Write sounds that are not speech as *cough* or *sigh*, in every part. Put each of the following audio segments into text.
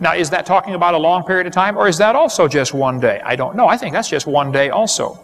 Now, is that talking about a long period of time, or is that also just one day? I don't know. I think that's just one day also.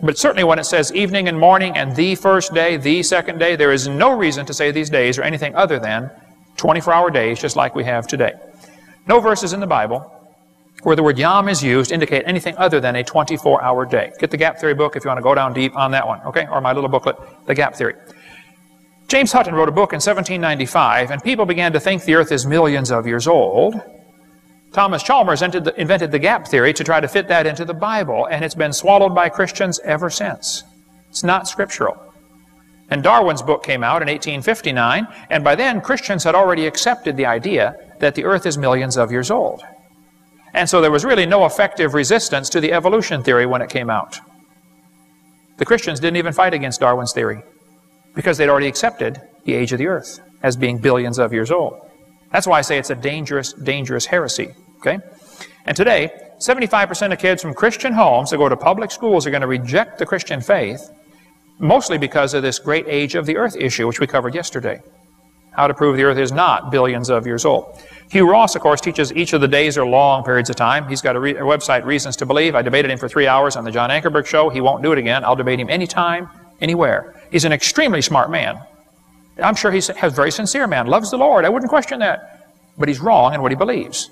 But certainly when it says evening and morning and the first day, the second day, there is no reason to say these days or anything other than 24 hour days, just like we have today. No verses in the Bible where the word yom is used indicate anything other than a 24 hour day. Get the Gap Theory book if you want to go down deep on that one, okay? Or my little booklet, The Gap Theory. James Hutton wrote a book in 1795, and people began to think the earth is millions of years old. Thomas Chalmers invented the gap theory to try to fit that into the Bible, and it's been swallowed by Christians ever since. It's not scriptural. And Darwin's book came out in 1859, and by then Christians had already accepted the idea that the earth is millions of years old. And so there was really no effective resistance to the evolution theory when it came out. The Christians didn't even fight against Darwin's theory because they'd already accepted the age of the earth as being billions of years old. That's why I say it's a dangerous, dangerous heresy. Okay? And today, 75% of kids from Christian homes that go to public schools are going to reject the Christian faith, mostly because of this great age of the earth issue, which we covered yesterday. How to prove the earth is not billions of years old. Hugh Ross, of course, teaches each of the days are long periods of time. He's got a, re- a website, Reasons to Believe. I debated him for three hours on the John Ankerberg show. He won't do it again. I'll debate him anytime, anywhere. He's an extremely smart man. I'm sure he has very sincere man, loves the Lord. I wouldn't question that. But he's wrong in what he believes.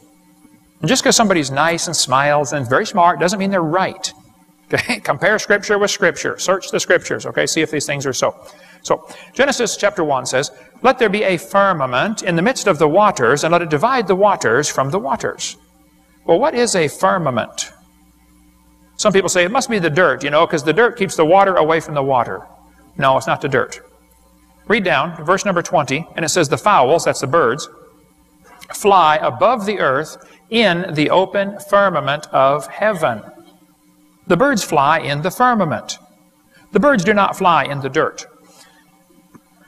And just because somebody's nice and smiles and very smart doesn't mean they're right. *laughs* Okay? Compare Scripture with Scripture. Search the Scriptures. Okay? See if these things are so. So, Genesis chapter 1 says, Let there be a firmament in the midst of the waters, and let it divide the waters from the waters. Well, what is a firmament? Some people say it must be the dirt, you know, because the dirt keeps the water away from the water. No, it's not the dirt. Read down, verse number 20, and it says, The fowls, that's the birds, fly above the earth in the open firmament of heaven. The birds fly in the firmament. The birds do not fly in the dirt.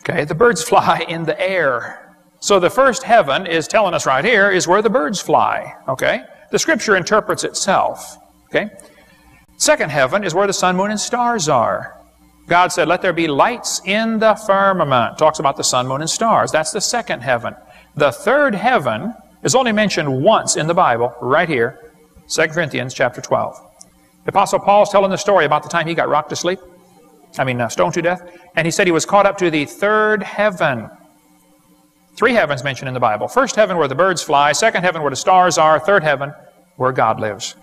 Okay, the birds *laughs* fly in the air. So the first heaven is telling us right here is where the birds fly. Okay? The scripture interprets itself. Okay? Second heaven is where the sun, moon, and stars are. God said, Let there be lights in the firmament. Talks about the sun, moon, and stars. That's the second heaven. The third heaven is only mentioned once in the Bible, right here, 2 Corinthians chapter 12. The Apostle Paul's telling the story about the time he got rocked to sleep. I mean, uh, stoned to death. And he said he was caught up to the third heaven. Three heavens mentioned in the Bible. First heaven where the birds fly, second heaven where the stars are, third heaven where God lives.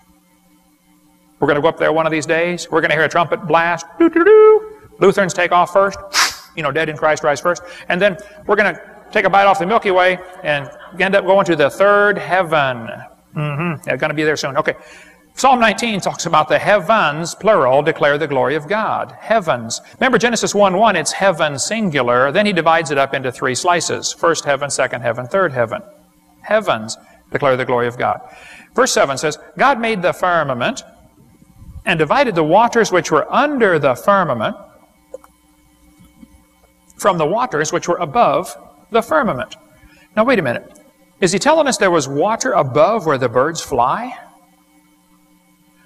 We're going to go up there one of these days. We're going to hear a trumpet blast. Doo, doo, doo. Lutherans take off first, you know, dead in Christ rise first. And then we're going to take a bite off the Milky Way and end up going to the third heaven. Mm-hmm. They're going to be there soon. Okay. Psalm 19 talks about the heavens, plural, declare the glory of God. Heavens. Remember Genesis 1 1, it's heaven singular. Then he divides it up into three slices first heaven, second heaven, third heaven. Heavens declare the glory of God. Verse 7 says, God made the firmament and divided the waters which were under the firmament from the waters which were above the firmament. Now, wait a minute. Is he telling us there was water above where the birds fly?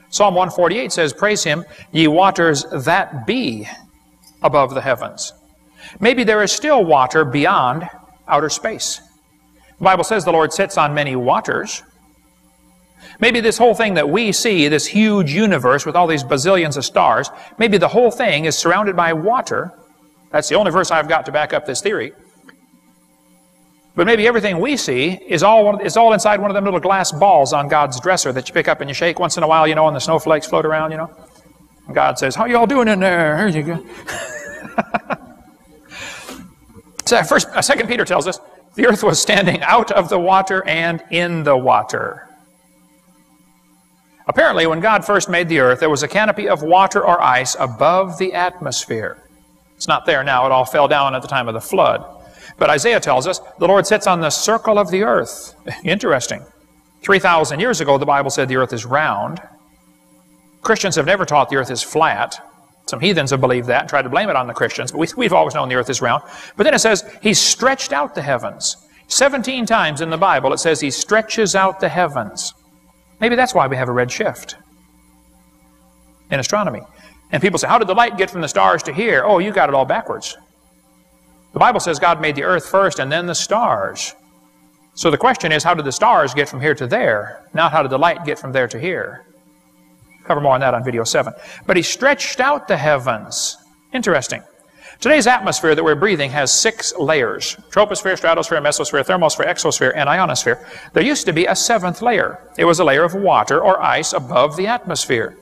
Psalm 148 says, Praise him, ye waters that be above the heavens. Maybe there is still water beyond outer space. The Bible says the Lord sits on many waters. Maybe this whole thing that we see, this huge universe with all these bazillions of stars, maybe the whole thing is surrounded by water that's the only verse I've got to back up this theory. But maybe everything we see is all, is all inside one of them little glass balls on God's dresser that you pick up and you shake once in a while, you know, and the snowflakes float around, you know. And God says, How y'all doing in there? Here you go. *laughs* so first, uh, Second Peter tells us the earth was standing out of the water and in the water. Apparently, when God first made the earth, there was a canopy of water or ice above the atmosphere. It's not there now. It all fell down at the time of the flood. But Isaiah tells us the Lord sits on the circle of the earth. *laughs* Interesting. 3,000 years ago, the Bible said the earth is round. Christians have never taught the earth is flat. Some heathens have believed that and tried to blame it on the Christians, but we, have always known the earth is round. But then it says he stretched out the heavens. 17 times in the Bible it says he stretches out the heavens. Maybe that's why we have a red shift in astronomy. And people say, How did the light get from the stars to here? Oh, you got it all backwards. The Bible says God made the earth first and then the stars. So the question is, how did the stars get from here to there? Not how did the light get from there to here? Cover more on that on video 7. But he stretched out the heavens. Interesting. Today's atmosphere that we're breathing has six layers. Troposphere, stratosphere, mesosphere, thermosphere, exosphere, and ionosphere. There used to be a seventh layer. It was a layer of water or ice above the atmosphere.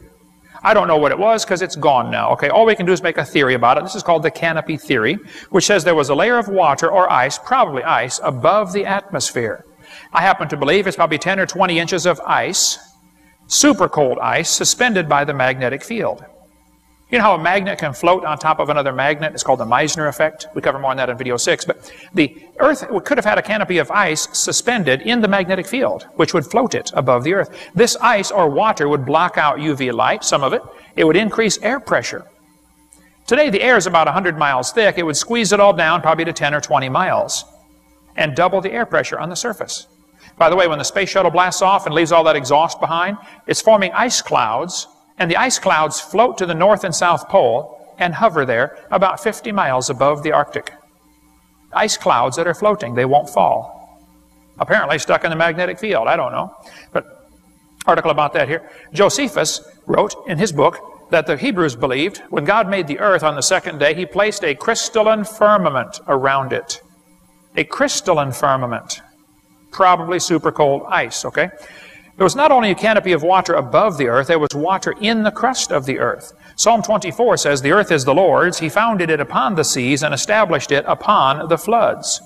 I don't know what it was because it's gone now. Okay, all we can do is make a theory about it. This is called the canopy theory, which says there was a layer of water or ice, probably ice, above the atmosphere. I happen to believe it's probably 10 or 20 inches of ice, super cold ice, suspended by the magnetic field. You know how a magnet can float on top of another magnet? It's called the Meissner effect. We cover more on that in video 6. But the Earth could have had a canopy of ice suspended in the magnetic field, which would float it above the Earth. This ice or water would block out UV light, some of it. It would increase air pressure. Today, the air is about 100 miles thick. It would squeeze it all down probably to 10 or 20 miles and double the air pressure on the surface. By the way, when the space shuttle blasts off and leaves all that exhaust behind, it's forming ice clouds and the ice clouds float to the North and South Pole and hover there about 50 miles above the Arctic. Ice clouds that are floating, they won't fall. Apparently stuck in the magnetic field, I don't know. But article about that here. Josephus wrote in his book that the Hebrews believed when God made the earth on the second day, he placed a crystalline firmament around it. A crystalline firmament. Probably super cold ice, okay? There was not only a canopy of water above the earth, there was water in the crust of the earth. Psalm 24 says, The earth is the Lord's. He founded it upon the seas and established it upon the floods.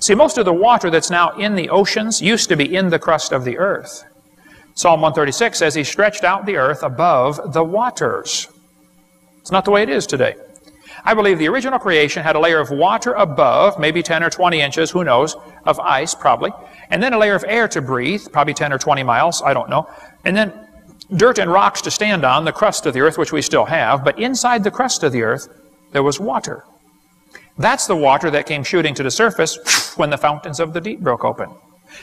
See, most of the water that's now in the oceans used to be in the crust of the earth. Psalm 136 says, He stretched out the earth above the waters. It's not the way it is today. I believe the original creation had a layer of water above, maybe 10 or 20 inches, who knows, of ice probably, and then a layer of air to breathe, probably 10 or 20 miles, I don't know, and then dirt and rocks to stand on, the crust of the earth, which we still have, but inside the crust of the earth, there was water. That's the water that came shooting to the surface when the fountains of the deep broke open.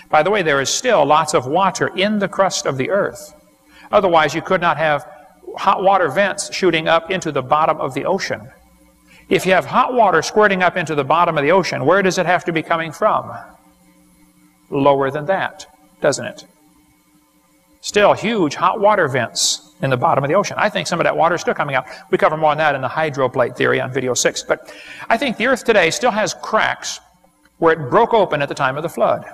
By the way, there is still lots of water in the crust of the earth. Otherwise, you could not have hot water vents shooting up into the bottom of the ocean. If you have hot water squirting up into the bottom of the ocean, where does it have to be coming from? Lower than that, doesn't it? Still huge hot water vents in the bottom of the ocean. I think some of that water is still coming out. We cover more on that in the hydroplate theory on video 6. But I think the earth today still has cracks where it broke open at the time of the flood.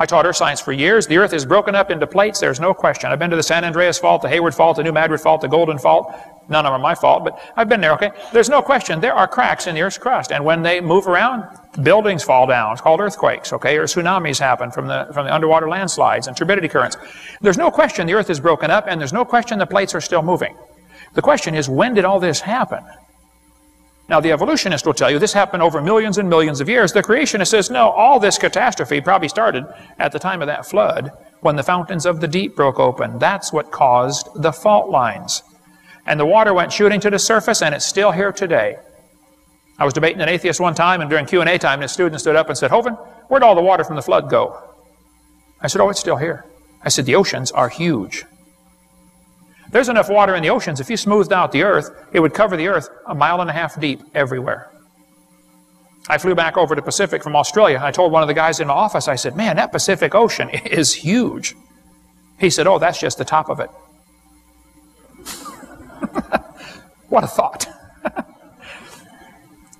I taught earth science for years. The earth is broken up into plates. There's no question. I've been to the San Andreas Fault, the Hayward Fault, the New Madrid Fault, the Golden Fault. None of them are my fault, but I've been there, okay? There's no question. There are cracks in the earth's crust. And when they move around, buildings fall down. It's called earthquakes, okay? Or tsunamis happen from the, from the underwater landslides and turbidity currents. There's no question the earth is broken up, and there's no question the plates are still moving. The question is, when did all this happen? Now, the evolutionist will tell you this happened over millions and millions of years. The creationist says, no, all this catastrophe probably started at the time of that flood when the fountains of the deep broke open. That's what caused the fault lines. And the water went shooting to the surface, and it's still here today. I was debating an atheist one time, and during Q&A time, the student stood up and said, Hovind, where'd all the water from the flood go? I said, oh, it's still here. I said, the oceans are huge. There's enough water in the oceans, if you smoothed out the earth, it would cover the earth a mile and a half deep everywhere. I flew back over to Pacific from Australia. I told one of the guys in my office, I said, man, that Pacific Ocean *laughs* is huge. He said, oh, that's just the top of it. *laughs* what a thought.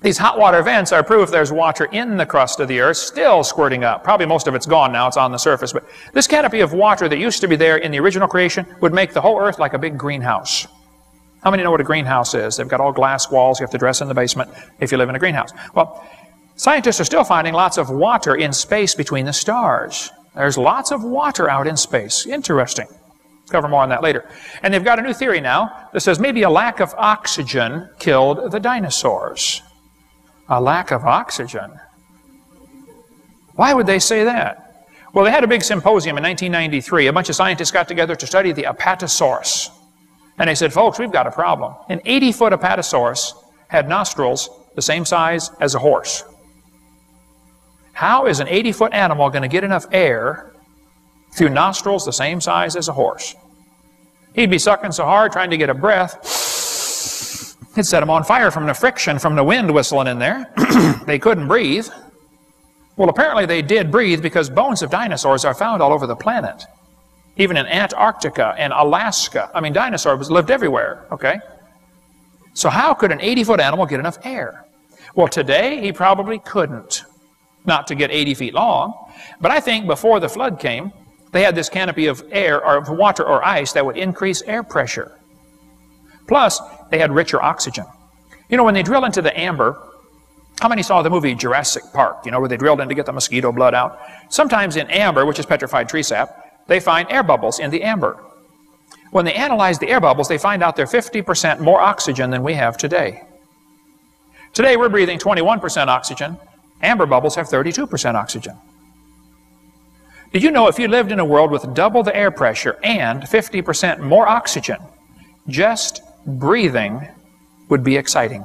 These hot water vents are proof there's water in the crust of the earth still squirting up. Probably most of it's gone now, it's on the surface. But this canopy of water that used to be there in the original creation would make the whole earth like a big greenhouse. How many know what a greenhouse is? They've got all glass walls. You have to dress in the basement if you live in a greenhouse. Well, scientists are still finding lots of water in space between the stars. There's lots of water out in space. Interesting. Cover more on that later. And they've got a new theory now that says maybe a lack of oxygen killed the dinosaurs a lack of oxygen. Why would they say that? Well, they had a big symposium in 1993. A bunch of scientists got together to study the Apatosaurus. And they said, folks, we've got a problem. An 80-foot Apatosaurus had nostrils the same size as a horse. How is an 80-foot animal going to get enough air through nostrils the same size as a horse? He'd be sucking so hard trying to get a breath, it set them on fire from the friction from the wind whistling in there. *clears throat* they couldn't breathe. Well, apparently they did breathe because bones of dinosaurs are found all over the planet. Even in Antarctica and Alaska. I mean, dinosaurs lived everywhere, okay? So how could an 80-foot animal get enough air? Well, today he probably couldn't. Not to get 80 feet long. But I think before the flood came, they had this canopy of air or of water or ice that would increase air pressure. Plus, they had richer oxygen. You know, when they drill into the amber, how many saw the movie Jurassic Park, you know, where they drilled in to get the mosquito blood out? Sometimes in amber, which is petrified tree sap, they find air bubbles in the amber. When they analyze the air bubbles, they find out they're 50% more oxygen than we have today. Today we're breathing 21% oxygen. Amber bubbles have 32% oxygen. Did you know if you lived in a world with double the air pressure and 50% more oxygen, just breathing would be exciting?